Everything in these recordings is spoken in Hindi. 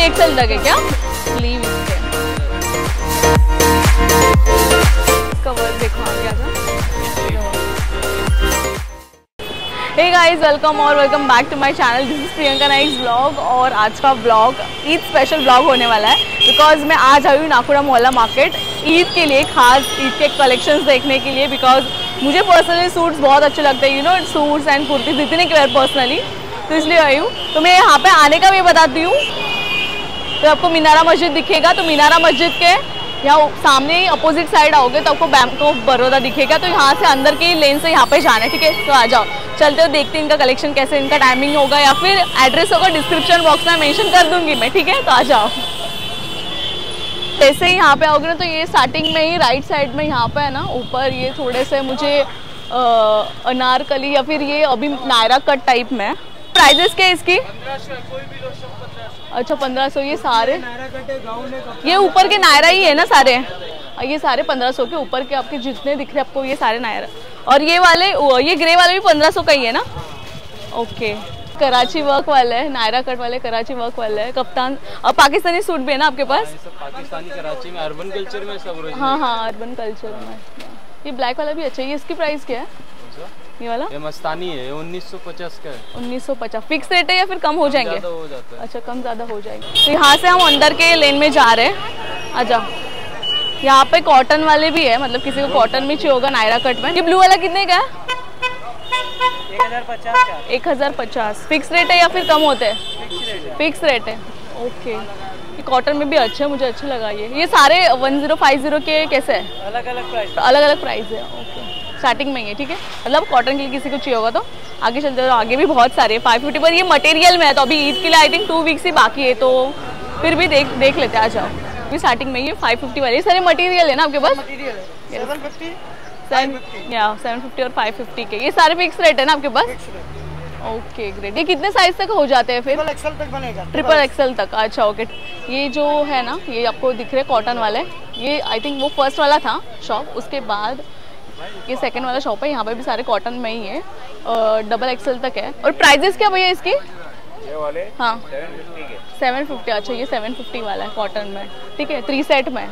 थ्री एक्सएल तक है क्या स्लीव कवर देखो आ गया हे गाइस वेलकम और welcome back to my channel this is Priyanka Naik's blog और आज का ब्लॉग ईद स्पेशल ब्लॉग होने वाला है बिकॉज़ मैं आज आई हूँ नाकुड़ा मोहल्ला मार्केट ईद के लिए, खास ईद के कलेक्शंस देखने के लिए बिकॉज़ मुझे पर्सनली सूट्स बहुत अच्छे लगते हैं you know suits and kurtis इतने के पर्सनली तो इसलिए आई हूँ। तो मैं यहाँ पर आने का भी बताती हूँ। तो आपको मीनारा मस्जिद दिखेगा तो मीनारा मस्जिद के यहाँ सामने ही अपोजिट साइड आओगे तो आपको बैंक ऑफ़ बड़ौदा दिखेगा। तो यहाँ से अंदर की लेन से यहाँ पे जाना है, ठीक है? तो आ जाओ। चलते हो देखते हैं इनका कलेक्शन कैसे, इनका टाइमिंग होगा, या फिर एड्रेस होगा डिस्क्रिप्शन बॉक्स में मेंशन कर दूँगी मैं, ठीक है? तो आ जाओ। जैसे ही यहाँ पे आओगे ना तो ये स्टार्टिंग में ही राइट साइड में यहाँ पे है ना, ऊपर ये थोड़े से मुझे अनारकली या फिर ये अभी नायरा कट टाइप में। प्राइजेस क्या है इसकी? अच्छा पंद्रह सौ ये सारे? ये ऊपर के नायरा ही है ना सारे? ये सारे पंद्रह सौ के ऊपर के आपके जितने दिख रहे हैं आपको ये सारे नायरा। और ये वाले ये ग्रे वाले भी पंद्रह सौ का ही है ना? ओके। कराची वर्क वाले है नायरा कट वाले कराची वर्क वाले है कप्तान और पाकिस्तानी सूट भी है ना आपके पास? पाकिस्तानी कराची में अर्बन कल्चर में सब हाँ हाँ। अर्बन कल्चर में। ये ब्लैक वाला भी अच्छा है ये इसकी प्राइस क्या है है। ये वाला? ये मस्तानी है ये 1950 का है। 1950 फिक्स रेट है या फिर कम हो जाएँगे? ज़्यादा हो जाता है। अच्छा कम ज़्यादा हो जाएगी। तो यहाँ से हम अंदर के लेन में जा रहे हैं। जाओ यहाँ पे कॉटन वाले भी है मतलब किसी को कॉटन में चाहिए होगा नायरा कट में। ये ब्लू वाला कितने का है? एक हज़ार पचास फिक्स रेट है या फिर कम होते हैं? फिक्स रेट है। ओके ये कॉटन में भी अच्छा है मुझे अच्छा लगा ये। ये सारे वन ज़ीरो फाइव ज़ीरो के कैसे है? अलग अलग प्राइस अलग अलग प्राइस है ओके स्टार्टिंग में ही है ठीक है? मतलब कॉटन के लिए किसी को चाहिए होगा तो आगे चलते हो आगे भी बहुत सारे फाइव फिफ्टी पर ये मटेरियल में है तो अभी ईद के लिए आई थिंक टू वीक्स ही बाकी है तो फिर भी देख देख लेते आ जाओ। अभी स्टार्टिंग में ये फाइव फिफ्टी वाले। ये सारे मटेरियल है ना आपके पास? है। सेवन फिफ्टी या सेवन फिफ्टी और फाइव फिफ्टी के। ये सारे फिक्स रेट है ना आपके पास? ओके ग्रेट ये कितने साइज़ तक हो जाते हैं फिर? ट्रिपल एक्सल तक बनेगा ट्रिपल एक्सल तक। अच्छा ओके ये जो है ना ये आपको दिख रहे कॉटन वाले। ये आई थिंक वो फ़र्स्ट वाला था शॉप उसके बाद ये सेकंड वाला शॉप है यहाँ पे भी सारे कॉटन में ही है। और डबल एक्सल तक है। और प्राइजेस क्या भैया इसकी? ये वाले? हाँ। सेवन फिफ्टी अच्छा ये सेवन फिफ्टी वाला है कॉटन में। ठीक है थ्री सेट में।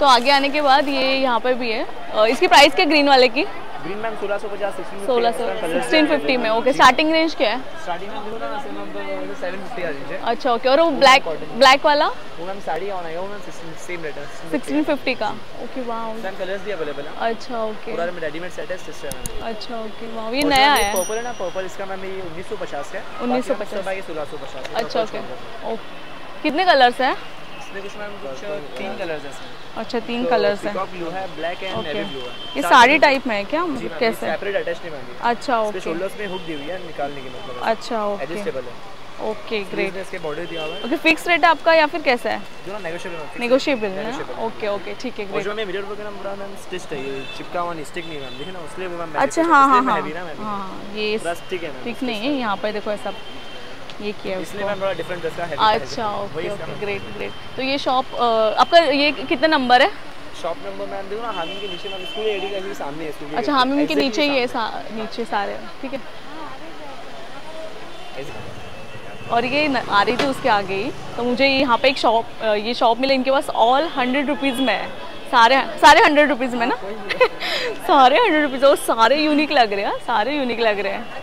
तो आगे आने के बाद ये यहाँ पे भी है। इसकी प्राइस क्या ग्रीन वाले की? ग्रीन मैम सोलह सौ पचास सोलह सौ सिक्सटीन फिफ्टी में ओके स्टार्टिंग रेंज क्या है? स्टार्टिंग में देखो ना सेवन सेवन फिफ्टी आ दीजिए अच्छा ओके और वो ब्लैक ब्लैक वाला? वो मैम साड़ी ऑन वो मैम सेम रेट है सिक्सटीन फिफ्टी का? ओके मैम कलर्स भी अवेलेबल है। अच्छा ओके पूरा में रेडीमेड सेट है सिस्टर अच्छा ओके वाह ये नया है। पर्पल है ना पर्पल इसका मैम ये उन्नीस सौ पचास का है 1950 बाकी सोलह सौ पचास। अच्छा ओके ओके कितने कलर्स हैं? इसमें कुछ मैम कुछ तीन कलर्स हैं। अच्छा तीन कलर्स हैं। ब्लू है ब्लैक एंड नेवी ब्लू है। ये साड़ी टाइप में है क्या? मतलब कैसे? सेपरेट अटैच नहीं मैम अच्छा ओके शोल्डर्स में हुक दी हुई है निकालने की मतलब। अच्छा ओके एडजस्टेबल है। ओके ग्रेट इसके बॉर्डर दिया हुआ है। ओके फिक्स रेट है आपका या फिर कैसा है? जो ना नेगोशिएबल है नेगोशिएबल है ओके ओके ठीक है ग्रेट जो मैं मिरर वर्क है पूरा मैम स्टिच्ड है ये चिपका हुआ नहीं स्टिक नहीं मैम। देखिए ना उसके लिए वो मैम अच्छा हाँ हाँ हाँ ये स्टिक है मैम ठीक नहीं है यहाँ पे देखो ऐसा ये किया है इसलिए मैम थोड़ा डिफरेंट ड्रेस का अच्छा ओके ओके ग्रेट ग्रेट तो ये शॉप आपका ये कितना नंबर है? शॉप नंबर मैम देखो ना हामिम के नीचे मैम स्कूल एडी का ही सामने है स्कूल अच्छा हामिम के नीचे ही है सा- नीचे सारे ठीक है? और ये आ रही थी उसके आगे ही तो मुझे यहाँ पे एक शॉप ये शॉप मिले इनके पास ऑल हंड्रेड रुपीज़ में है। सारे सारे हंड्रेड रुपीज़ में ना? सारे हंड्रेड रुपीज़ और सारे यूनिक लग रहे हैं सारे यूनिक लग रहे हैं।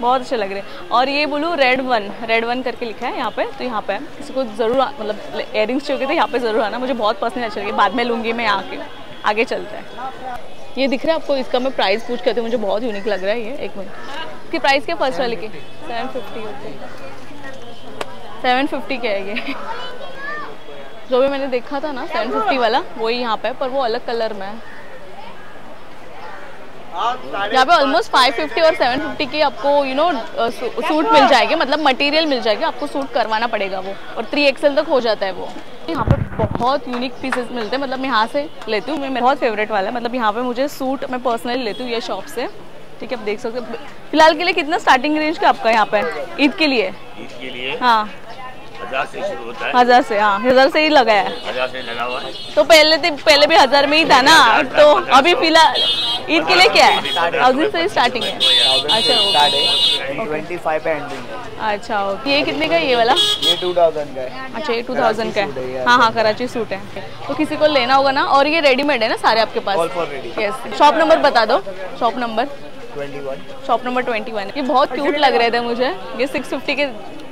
बहुत अच्छे लग रहे हैं। और ये बोलूँ रेड वन रेड वन करके लिखा है यहाँ पे तो यहाँ पे किसी को ज़रूर मतलब इयरिंग्स चाहिए तो यहाँ पे ज़रूर आना, मुझे बहुत पसंद अच्छे लगे बाद में लूँगी मैं आके, आगे चलते हैं। ये दिख रहा है आपको, इसका मैं प्राइस पूछ करती हूँ, मुझे बहुत यूनिक लग रहा है ये, एक मिनट। इसकी प्राइस क्या फ़र्स्ट वाले की? सेवन फिफ्टी सेवन फिफ्टी के है ये। जो भी मैंने देखा था ना सेवन फिफ्टी वाला, वही यहाँ पे पर वो अलग कलर में है। यहाँ पे ऑलमोस्ट 550 और 750 की आपको you you know know, suit मिल जाएगी मतलब मटेरियल मिल जाएगी आपको सूट करवाना पड़ेगा वो और थ्री एक्सएल तक हो जाता है वो। यहाँ पे बहुत यूनिक पीसेस मिलते हैं मतलब मैं यहाँ से लेती हूँ मेरा बहुत फेवरेट वाला है मतलब यहाँ पे मुझे सूट मैं पर्सनली लेती हूँ ये शॉप से। ठीक है आप देख सकते हो। फ़िलहाल के लिए कितना स्टार्टिंग रेंज का आपका यहाँ पे? ईद के लिए? ईद के लिए? हाँ। हज़ार से शुरू होता है। हज़ार से हाँ हज़ार से ही लगाया है। हज़ार से लगा हुआ है। तो पहले तो पहले भी हज़ार में ही था ना तो अभी फ़िलहाल ईद के लिए क्या है? थाउज़ेंड से स्टार्टिंग है? अच्छा ओके ट्वेंटी फाइव पे एंडिंग है। अच्छा ओके ये कितने का है ये वाला? ये टू थाउज़ेंड का है। अच्छा ये टू थाउज़ेंड का है। है हाँ कराची सूट है तो किसी को लेना होगा ना? और ये रेडीमेड है ना सारे आपके all pass for ready yes shop number बता दो। Shop number shop number twenty one ये बहुत क्यूट लग रहे थे मुझे। ये सिक्स फिफ्टी के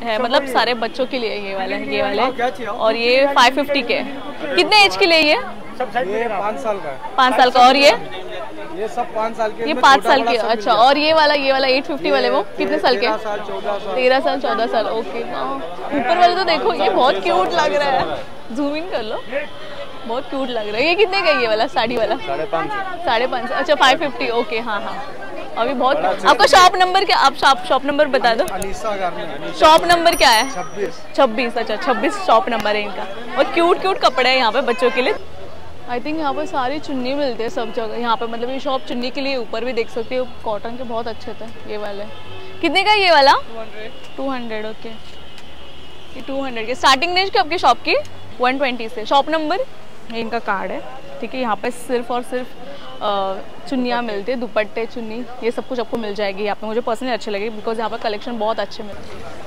है मतलब सारे बच्चों के लिए ये वाले ये वाले। और ये फाइव फिफ्टी के। कितने एज के लिए ये? ये पाँच साल का है। पाँच साल का। और ये? ये सब पाँच साल के ये पाँच साल के अच्छा और ये वाला ये वाला एट फिफ्टी वाले वो? कितने साल के? तेरह साल चौदह साल। तेरह साल चौदह साल ओके ऊपर वाले तो देखो ये बहुत क्यूट लग रहा है। जूम इन कर लो। बहुत क्यूट लग रहा है। ये कितने का ये वाला साड़ी वाला? साढ़े पाँच सौ। साढ़े पाँच सौ। अच्छा फाइव फिफ्टी ओके हाँ हाँ। अभी बहुत आपका शॉप नंबर क्या आप शॉप शॉप नंबर बता दो। शॉप नंबर क्या है? छब्बीस। छब्बीस अच्छा छब्बीस शॉप नंबर है इनका। और क्यूट क्यूट कपड़े हैं यहाँ पे बच्चों के लिए। आई थिंक यहाँ पर सारी चुन्नी मिलते हैं सब जगह। यहाँ पर मतलब ये शॉप चुन्नी के लिए ऊपर भी देख सकते हो। कॉटन के बहुत अच्छे थे, ये वाले। कितने का ये वाला? टू हंड्रेड ओके ये टू हंड्रेड के। स्टार्टिंग रेंज आपकी शॉप की? वन ट्वेंटी से। शॉप नंबर इनका कार्ड है। ठीक है, यहाँ पे सिर्फ़ और सिर्फ़ चुन्नियाँ मिलती है, दुपट्टे, चुन्नी। ये सब कुछ आपको मिल जाएगी यहाँ पे। मुझे पर्सनली अच्छे लगे बिकॉज़ यहाँ पर कलेक्शन बहुत अच्छे मिलते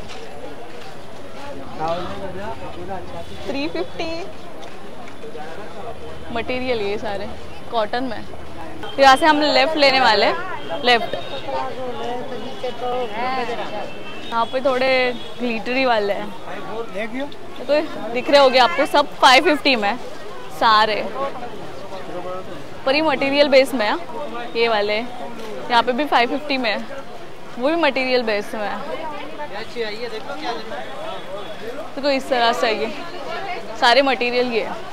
थ्री फिफ्टी मटेरियल ये सारे कॉटन में। फिर यहाँ से हम लेफ़्ट लेने वाले हैं। लेफ़्ट यहाँ पे थोड़े ग्लिटरी वाले हैं। तो दिख रहे होगे आपको, सब 550 में, सारे। पर ये मटेरियल बेस में है, ये वाले। यहाँ पे भी 550 में है। वो भी मटेरियल बेस में है। देखो, इस तरह से ये, सारे मटेरियल ये। है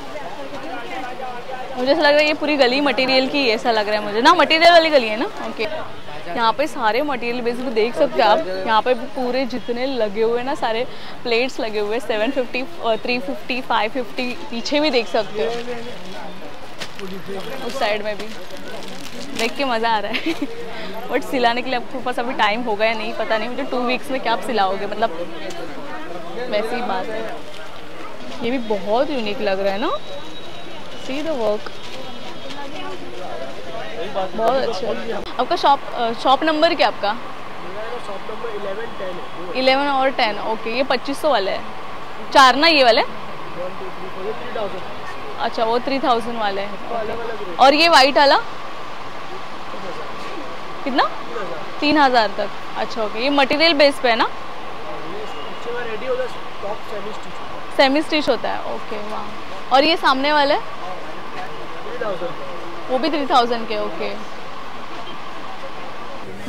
मुझे ऐसा लग रहा है ये पूरी गली मटेरियल की ऐसा लग रहा है मुझे। ना मटेरियल वाली गली है ना? ओके यहाँ पे सारे मटेरियल बेसिकली देख सकते हैं आप। यहाँ पे पूरे जितने लगे हुए ना, सारे प्लेट्स लगे हुए seven fifty three fifty five fifty पीछे भी देख सकते हो। उस साइड में भी। देख के मज़ा आ रहा है। बट सिलाने के लिए आपके पास अभी टाइम होगा या नहीं, पता नहीं मुझे टू वीक्स में क्या आप सिलाओगे मतलब वैसी बात है। ये भी बहुत यूनिक लग रहा है ना? सी द वर्क बहुत अच्छा आपका शॉप शॉप नंबर क्या आपका? इलेवन है और टेन ओके ये पच्चीस सौ वाले हैं। चार ना ये वाले? अच्छा वो थ्री थाउज़ेंड वाले हैं और ये वाइट वाला? कितना? तीन हज़ार तक। अच्छा ओके ये मटेरियल बेस पे है ना? सेमी स्टिच होता है ओके वाह। और ये सामने वाले थाउज़ेंड वो भी थ्री थाउज़ेंड के ओके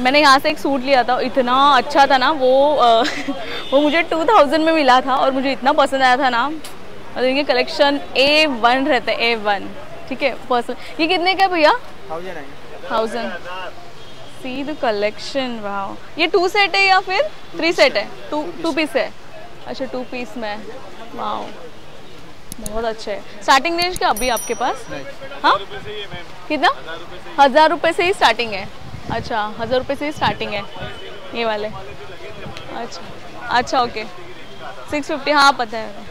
मैंने यहाँ से एक सूट लिया था इतना अच्छा था ना वो अ, वो मुझे टू थाउज़ेंड में मिला था और मुझे इतना पसंद आया था ना। और इनके कलेक्शन ए वन रहते हैं ए वन ठीक है पर्सन ये कितने का भैया? थाउज़ेंड सी द कलेक्शन वाह ये टू सेट है या फिर थ्री सेट है? टू टू पीस है. अच्छा टू पीस में वाह बहुत अच्छे है। स्टार्टिंग रेंज क्या अभी आपके पास? हाँ? कितना? हज़ार रुपये से ही। स्टार्टिंग है अच्छा हज़ार रुपये से ही स्टार्टिंग है। ये वाले। अच्छा अच्छा ओके सिक्स फिफ्टी हाँ पता है।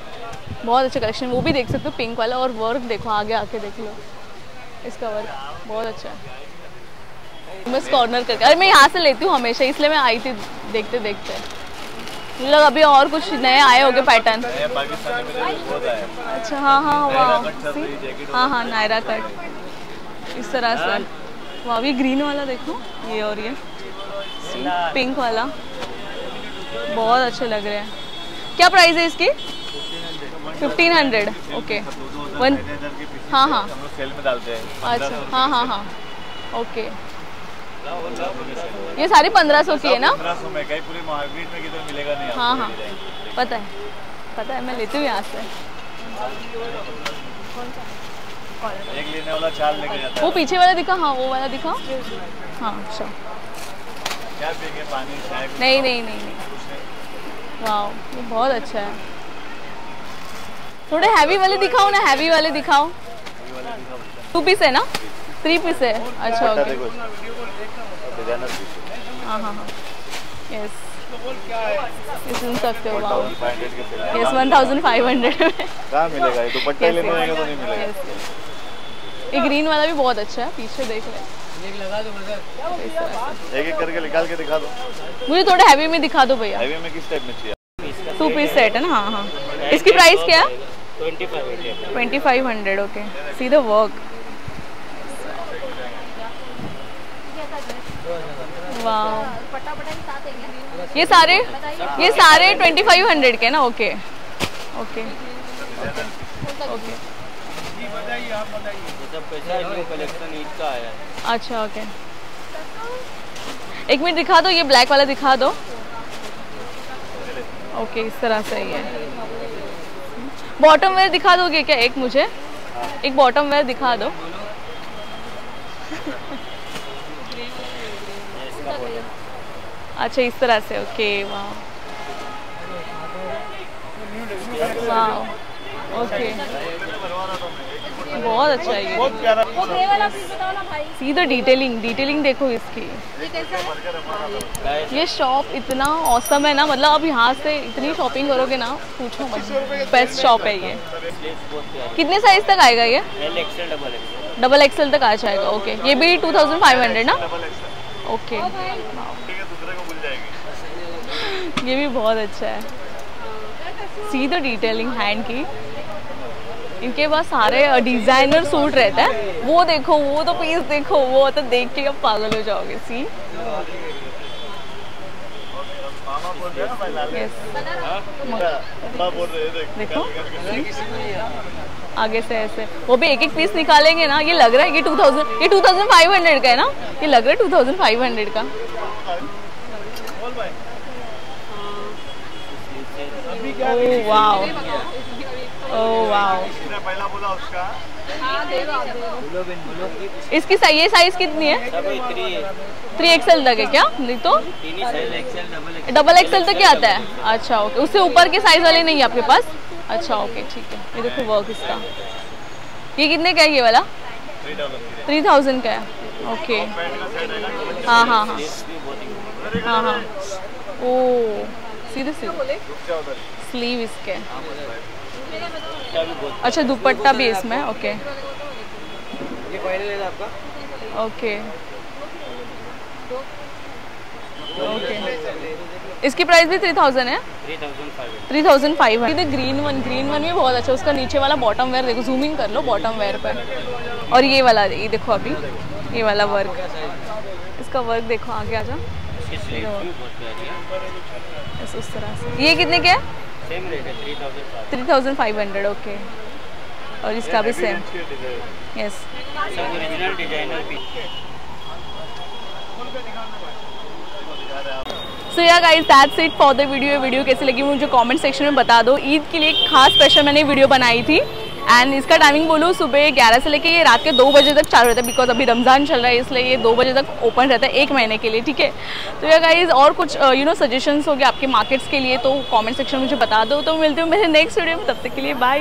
बहुत अच्छा कलेक्शन वो भी देख सकते हो पिंक वाला और वर्क देखो आगे आके देख लो। इसका वर्क बहुत अच्छा है। बस कॉर्नर करके। अरे मैं यहाँ से लेती हूँ हमेशा इसलिए मैं आई थी देखते देखते लगा अभी और कुछ नए आए होंगे पैटर्न अच्छा हाँ हाँ वाह। हाँ हाँ नायरा कट इस तरह से। वाह अभी ग्रीन वाला देखो। ये और ये। पिंक वाला। बहुत अच्छे लग रहे हैं। क्या प्राइस है इसकी? फिफ्टीन हंड्रेड ओके वन हाँ हाँ। सेल में डालते हैं। अच्छा हाँ हाँ हाँ। ओके ये सारी पंद्रह सौ की है ना? पंद्रह सौ में कहीं पूरी मार्केट में किधर मिलेगा नहीं हाँ हाँ। पता है पता है मैं लेती हूँ यहाँ से। एक लेने वाला चार लेके जाता वो पीछे वाला दिखा हाँ वो वाला दिखा। हाँ अच्छा। क्या पियेंगे पानी चाय? नहीं नहीं नहीं नहीं। वाह ये बहुत अच्छा है। थोड़े हैवी वाले दिखाओ ना हैवी वाले दिखाओ। टू पीस है ना? थ्री पीस है। अच्छा ओके डिज़ाइनर हाँ। हाँ हाँ यस ये सुन सकते हो वाह फाइव हंड्रेड के sale yes one thousand five hundred में। कहाँ मिलेगा? ये दुपट्टा लेने जाएगा तो नहीं मिलेगा। Yes, yes. ये ग्रीन वाला भी बहुत अच्छा है पीछे देख से। एक एक करके निकाल के दिखा दो। मुझे थोड़ा हैवी में दिखा दो भैया। हाईवे में किस टाइप में चाहिए? टू पीस सेट है ना? हाँ हाँ। इसकी प्राइस क्या twenty five twenty five hundred okay see the work वाह ये सारे ये सारे ट्वेंटी फाइव हंड्रेड के ना? ओके ओके ओके अच्छा ओके एक मिनट दिखा दो ये ब्लैक वाला दिखा दो। ओके इस तरह से ही है बॉटम वेयर दिखा दोगे क्या? एक मुझे। एक बॉटम वेयर दिखा दो। अच्छा इस तरह से ओके वाह वाह ओके बहुत अच्छा है ये. बहुत प्यारा सी द डिटेलिंग डिटेलिंग देखो इसकी. ये शॉप इतना औसम है ना मतलब अब यहाँ से इतनी शॉपिंग करोगे ना पूछो मत. बेस्ट शॉप है ये. कितने साइज़ तक आएगा ये? डबल एक्सएल तक आ जाएगा ओके ये भी टू थाउज़ेंड फाइव हंड्रेड ना? ओके ठीक है दूसरे को मिल जाएगी ये भी बहुत अच्छा है। सी द डिटेलिंग हैंड की इनके पास सारे डिज़ाइनर सूट रहता है। वो देखो, वो तो पीस देखो, वो तो देख के अब पागल हो जाओगे। सी देख। आगे से ऐसे। वो भी एक एक पीस निकालेंगे ना, ये लग रहा है ये 2000 ये 2500 का है ना? ये लग रहा है 2500 का। वाओ। पहला बोला उसका इसकी सही ये साइज़ कितनी है? थ्री एक्सएल तक है क्या? नहीं तो? साइज़ डबल एक्सएल तक क्या आता है? अच्छा ओके उससे ऊपर के साइज़ वाले नहीं है आपके पास? अच्छा ओके ठीक है। ये देखो वर्क इसका। ये कितने का है ये वाला? थ्री थाउज़ेंड का है। ओके है हाँ ही। हाँ हाँ। ओ सीधे सीधे स्लीव इसके। बहुत अच्छा दुपट्टा भी इसमें ओके। ये आपका? ओके। ओके। इसकी प्राइस भी थ्री थाउज़ेंड है? Three thousand five three thousand five है ग्रीन वन ग्रीन वन भी बहुत अच्छा उसका नीचे वाला बॉटम वेयर देखो जूमिंग कर लो बॉटम वेयर पर और ये वाला ये देखो अभी। ये वाला वर्क इसका वर्क देखो आगे आ जाओ। है। उस तरह से। ये कितने के? सेम रेट है three thousand five hundred okay और इसका भी सेम यस सब ओरिजिनल डिज़ाइनर भी so yeah guys that's it for the video video कैसी लगी मुझे कमेंट सेक्शन में बता दो. ईद के लिए एक खास स्पेशल मैंने वीडियो बनाई थी। एंड इसका टाइमिंग बोलूँ, सुबह 11 से लेके ये रात के दो बजे तक चालू रहता है बिकॉज़ अभी रमज़ान चल रहा है, इसलिए ये दो बजे तक ओपन रहता है एक महीने के लिए, ठीक है? तो या गाइज़ और कुछ यू नो सजेशंस हो गए आपके मार्केट्स के लिए तो कॉमेंट सेक्शन में मुझे बता दो। तो मिलती हूँ मेरे नेक्स्ट वीडियो में, तब तक के लिए बाय